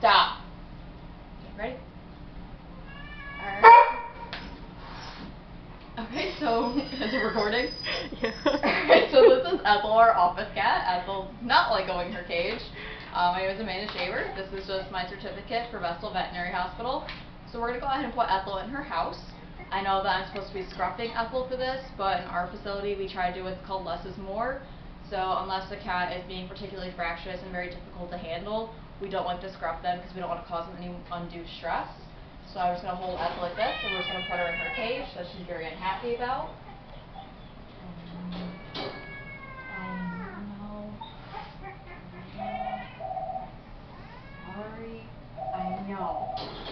Stop. Ready? Alright. Okay, so is it recording? Yeah. Alright, so this is Ethel, our office cat. Ethel's not like going her cage. Um, my name is Amanda Shaver. This is just my certificate for Vestal Veterinary Hospital. So we're gonna go ahead and put Ethel in her house. I know that I'm supposed to be scruffing Ethel for this, but in our facility we try to do what's called less is more. So unless the cat is being particularly fractious and very difficult to handle, we don't like to scruff them because we don't want to cause them any undue stress. So I'm just going to hold up like this, and we're just going to put her in her cage that she's very unhappy about. I know. Sorry. I know.